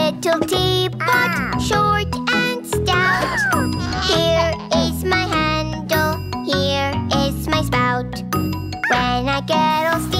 little teapot, ah. short and stout. Here is my handle, here is my spout. When I get all steamed,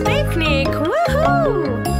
My baby